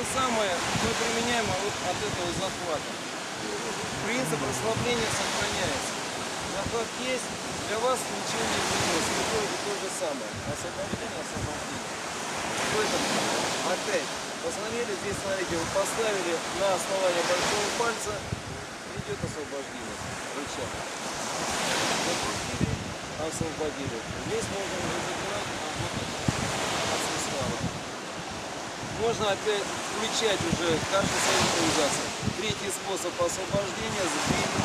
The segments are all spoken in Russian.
же самое мы применяем от этого захвата. Принцип расслабления сохраняется. Захват есть, для вас ничего не изменилось. Вы делаете то же самое. Освобождение, освобождение. Поэтому опять посмотрели, здесь смотрите, вы поставили на основание большого пальца, идет освобождение. Рычаг. Запустили, освободили. Здесь можно уже забирать, сустава. Можно опять включать уже каждый импровизацию. Третий способ освобождения даже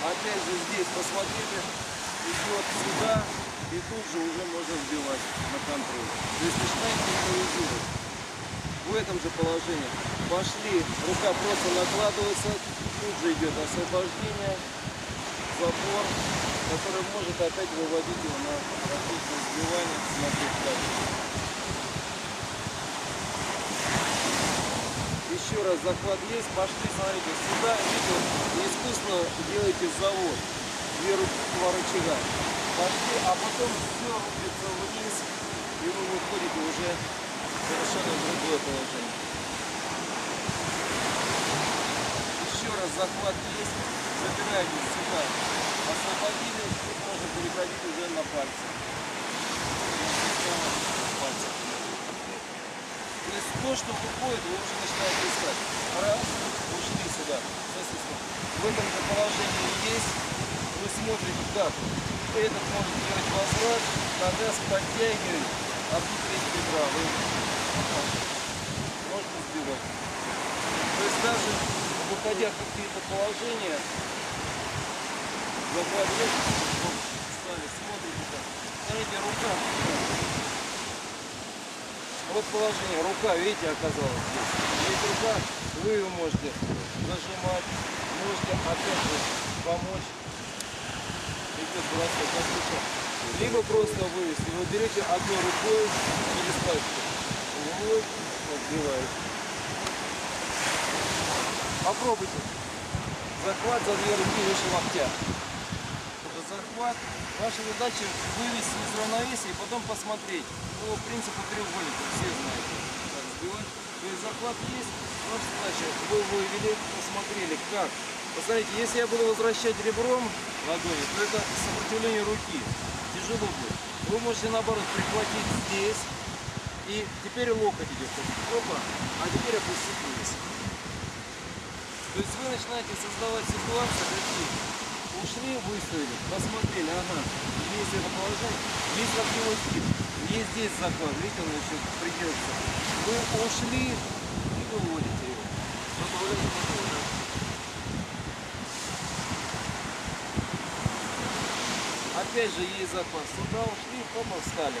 Опять же здесь посмотрели, идет сюда и тут же уже можно сбивать на контроль. То есть начинаете импровизировать. В этом же положении пошли, рука просто накладывается, тут же идет освобождение, запор, который может опять выводить его на различные сбивания, смотреть дальше. Еще раз захват есть, пошли, смотрите, сюда, видите, искусственно делаете завод, две руки, два рычага. Пошли, а потом все рубится вниз, и вы выходите уже совершенно другое положение. Еще раз захват есть, забираете сюда, освободили, можно переходить уже на пальцы. Пальцы. То есть то, что выходит, вы уже начинаете искать. Раз, ушли сюда. В этом же положении есть, вы смотрите, как этот может делать возврат, нога подтягивает, а тут треть бедра. Вы можете сбивать. То есть даже выходя в какие-то положения, закладываете, стали, смотрите как. Смотрите, рука. Вот положение, рука, видите, оказалась здесь. Есть рука, вы ее можете зажимать, можете опять же помочь. Идет бросок, как лучше. Либо просто вывести. Вы берете одной рукой через пальцы. Вот, отбиваете. Попробуйте. Захват за две руки выше локтя. Захват. Ваша задача вывести из равновесия и потом посмотреть. По принципу треугольника все знают, как сбивать. То есть захват есть. Ваша задача, вы вывели, посмотрели, как. Посмотрите, если я буду возвращать ребром ладони, то это сопротивление руки. Тяжело будет. Вы можете наоборот прихватить здесь. И теперь локоть идет. Опа, а теперь опустить вниз. То есть вы начинаете создавать ситуации такие. Ушли, выставили, посмотрели, ага, есть это положение, есть скид, есть здесь захват, видите, он еще придется. Вы ушли и выводите его. Добавляете мотор. Опять же есть захват. Сюда ушли, встали.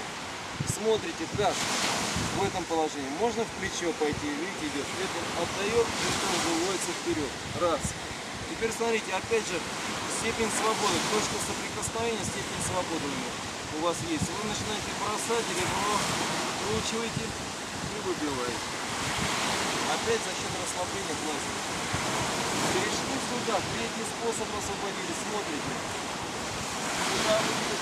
Смотрите, как в этом положении. Можно в плечо пойти, видите, идет. Это отдает, потом выводится вперед. Раз. Теперь смотрите, опять же, степень свободы, точка соприкосновения, степень свободы у вас есть. Вы начинаете бросать или выкручиваете и выбиваете. Опять за счет расслабления пластика. Перешли сюда, третий способ освободили, смотрите. Сюда вперед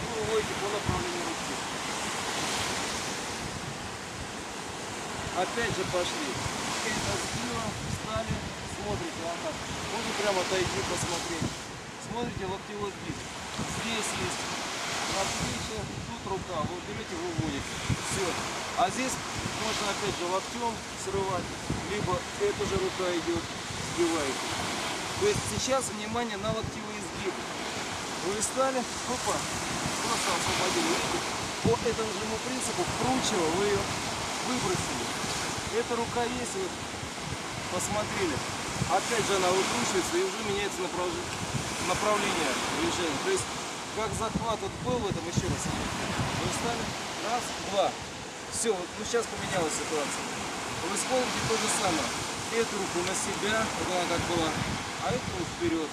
и выводите по направлению руки. Опять же пошли. Это сбила, встали, ага. Можно прямо отойти, посмотреть. Смотрите, локтевой сбит. Здесь есть надплечье, тут рука. Вы берете, выводите. Все. А здесь можно опять же локтем срывать, либо эта же рука идет, сбиваете. То есть сейчас внимание на локтевые изгибы. Вы встали, опа, просто освободили. Видите? По этому же принципу, вкручивая, вы ее выбросили. Эта рука есть, вот посмотрели. Опять же она выкручивается и уже меняется направление, направление движения. То есть как захват вот был в этом еще раз. Вы встали, раз, два. Все, вот ну, сейчас поменялась ситуация. Вы смотрите то же самое. Эту руку на себя, вот она как была, а эту руку вперед.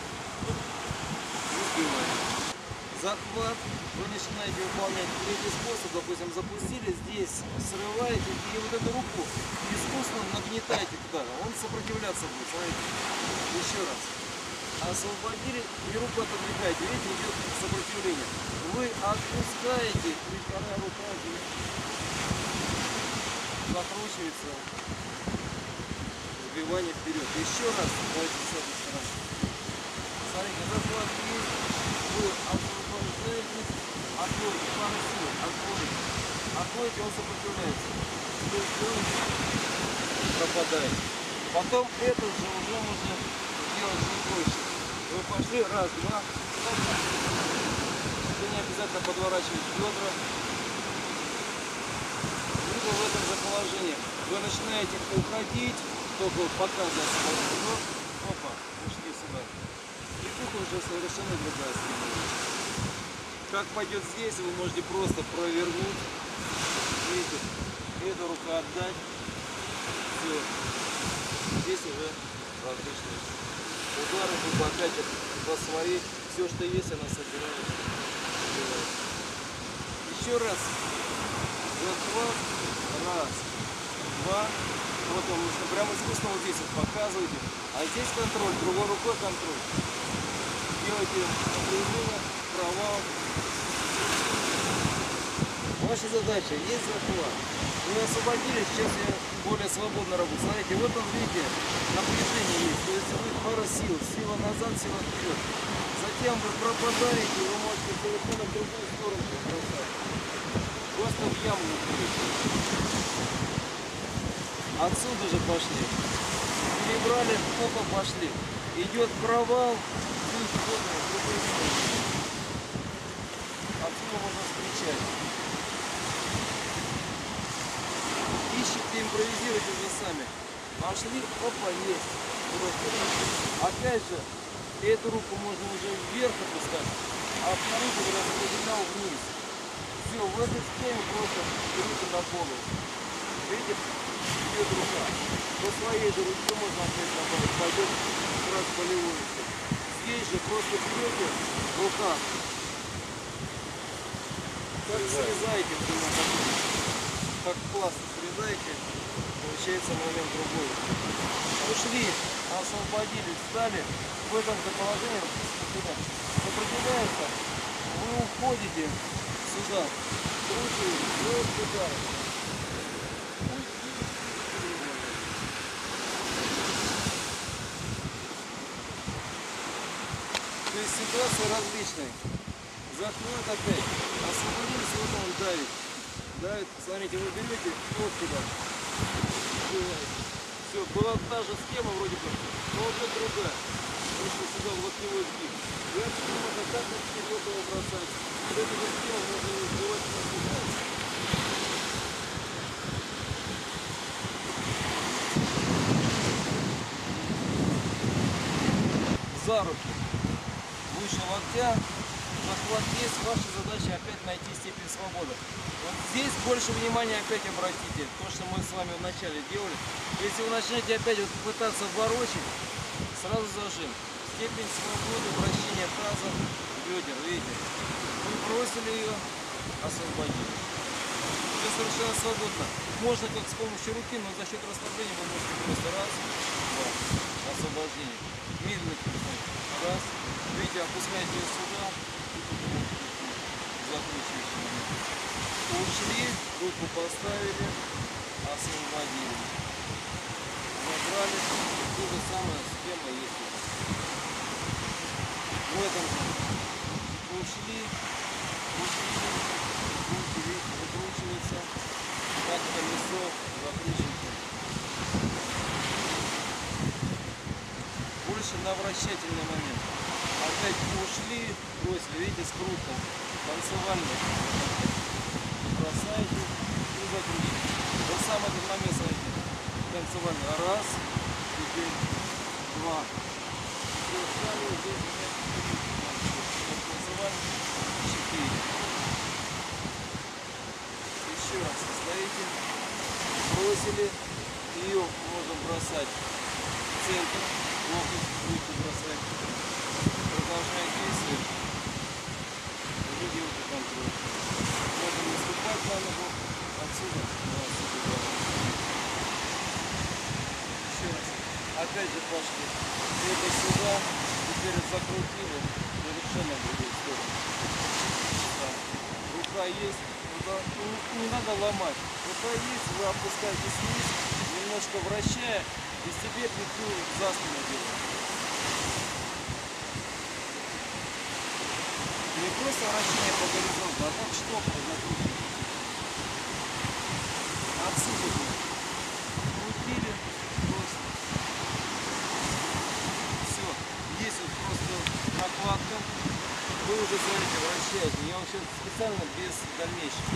Разбиваете. Захват, вы начинаете выполнять третий способ, допустим, запустили, здесь срываете и вот эту руку искусственно нагнетаете туда, он сопротивляться будет, смотрите, еще раз. освободили и руку отодвигаете. Видите, идет сопротивление. Вы отпускаете, и вторая рука закручивается. Сбивание вперед. Еще раз. Давайте с этой. Смотрите, захват есть. Вы освобождаетесь. Отводите. Пару сил. Отводите. Отводите, он сопротивляется. Пропадает. Потом это же уже можно делать чуть проще. Вы пошли, раз, два, Вы не обязательно подворачивать бедра. Либо в этом же положении вы начинаете уходить, только вот показывать свой опа, ушли сюда. И тут уже совершенно другая стрелка. Как пойдет здесь, вы можете просто провернуть. Видите, эту руку отдать. Все. Здесь уже различные удары, тут опять по своей. Все, что есть, она собирает. Еще раз. Захват. Раз. Два. Вот он, прямо искусно вот здесь вот показываете. А здесь контроль, другой рукой контроль. Делайте напряжение, провал. Ваша задача есть захват. Вы освободились, сейчас я более свободно работаю. Смотрите, вот он, видите, напряжение есть. То есть вы пара сил, сила назад, сила вперед. Затем вы пропадаете, вы можете совершенно в другую сторону бросать. Просто в яму. Отсюда же пошли. Перебрали, опа, пошли. Идет провал, вы в другую сторону. Отсюда можно встречать. Импровизируйте уже сами. Пошли, опа, есть. Опять же, эту руку можно уже вверх опускать, а вторую когда распределял вниз. Все, в этой схеме просто руку на голову. Видите, идет рука. По своей же руке можно опять на голову. Пойдет сразу болевой. Здесь же просто берете рука. Как срезаете, как классно срезаете, получается момент другой. Ушли, освободились, встали в этом же положении, сопротивляется, вы уходите сюда, крутите, вот сюда. То есть ситуация различная. Захват опять. Освободились, вот он давит. Давит, смотрите, вы берете вот туда. Все, была та же схема вроде бы, но уже другая. Просто сюда в локтевой сгиб. И отсюда можно так вот вперед его бросать. Вот эту же схему можно сбивать на сюда. За руки. Выше локтя. Захват есть. Ваша задача опять найти степень свободы. Вот здесь больше внимания опять обратите. То, что мы с вами вначале делали. Если вы начнете опять вот пытаться ворочить, сразу зажим. Степень свободы, вращения таза, бедер, видите. Вы бросили ее, освободили. Все совершенно свободно. Можно как с помощью руки, но за счет расслабления вы можете просто раз, два, освобождение. Медленно раз, видите, опускаете ее сюда, закручиваете момент. Ушли, руку поставили, освободили. Набрали, то же самое схема есть. В этом же ушли, ушли, будете видеть, выкручивается, как колесо закручивается. Больше на вращательный момент. Опять ушли, бросили, видите, скрутка, танцевальный. Бросаете и закрутите. Вот сам этот момент, смотрите, танцевальный. Раз, теперь два. Все, встали, здесь опять танцевальный, четыре. Еще раз стоите, бросили, ее можно бросать в центр, локоть будете бросать. Продолжает действие. Уже делайте контроль. Можно наступать на ногу отсюда до отсюда. Еще раз. Опять же пошли. Это сюда, теперь закрутили, совершенно другую сторону. Да. Рука есть, не надо ломать. Рука есть, вы опускаетесь вниз, немножко вращая, и себе петлю за спину делаете. Не просто вращение по горизонту, а штопка накрутить. Отсюда вот крутили просто. Все. Есть вот просто накладка. Вы уже смотрите, вращаете. Я сейчас специально без дальнейшего.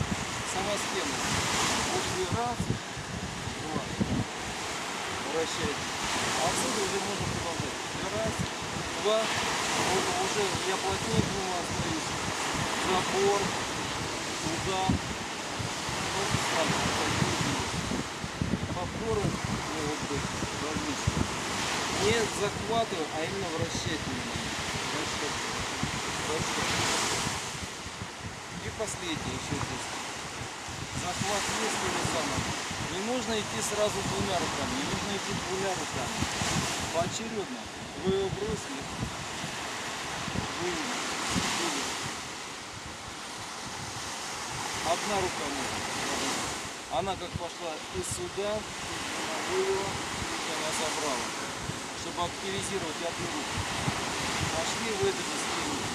Сама схема. Ушли раз, два. Вращаете. А отсюда уже можно продолжать. Раз, два. Вот уже я плотнее к нему остаюсь. Забор. Туда. Так. Повторы могут быть различные. Не захватываю, а именно вращать меня. Вращать. И последнее еще здесь. Захват есть же самое. Не нужно идти сразу двумя руками, не нужно идти двумя руками. Поочередно. Вы его бросили, вывели, вывели. Одна рука может. Она как пошла и сюда, она вывела, и она забрала. Чтобы активизировать одну руку. Пошли же схему.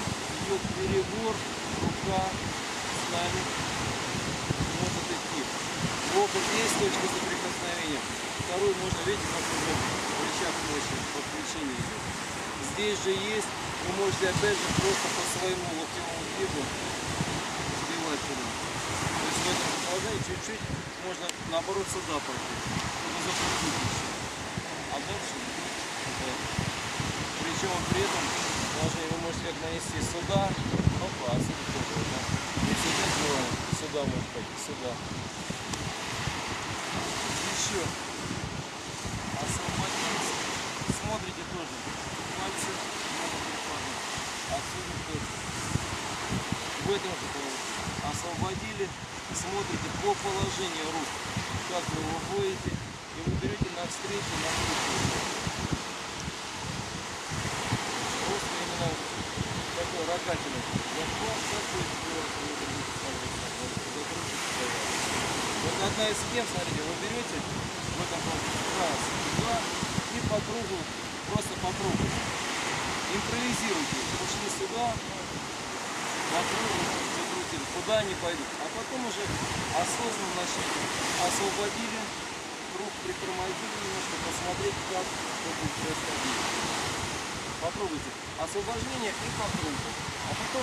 Идет перебор, рука с нами может идти. Вот есть точка соприкосновения. Второй можно, видите, как уже рычаг мощи подключения идет. Здесь же есть, вы можете опять же просто по своему локтевому гибу сбивать туда. То есть в этом положении чуть-чуть можно наоборот сюда пойти, чтобы закрутить. А дальше вот. Причем при этом положении вы можете как нанести сюда, опа, а сюда тоже, да. Если сюда может пойти, сюда. Еще. Освободились, смотрите тоже, пальцы. Могут отсюда тоже. В этом же освободили, смотрите по положению рук, как вы выводите, и вы берете навстречу, навстречу. Просто именно такой рогатиной. Захват такой сделать, вы это будете ставить, сюда. Вот одна из схем, смотрите, вы берете в этом положении раз, два, и по кругу, просто по кругу. Импровизируйте. Ушли сюда, по кругу закрутили, куда они пойдут. А потом уже осознанно начните. Освободили, круг притормозили немножко, посмотреть, как это будет происходить. Попробуйте. Освобождение и кругу. А потом